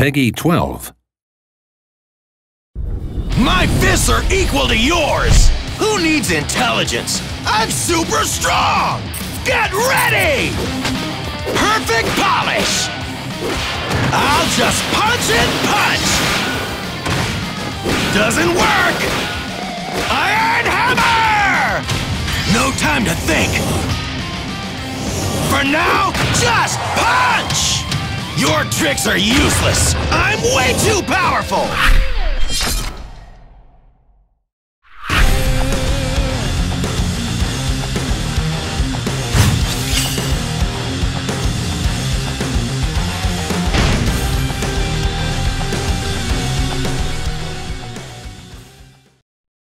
Peggy 12. My fists are equal to yours! Who needs intelligence? I'm super strong! Get ready! Perfect polish! I'll just punch and punch! Doesn't work! Iron Hammer! No time to think! For now, just punch! Your tricks are useless! I'm way too powerful!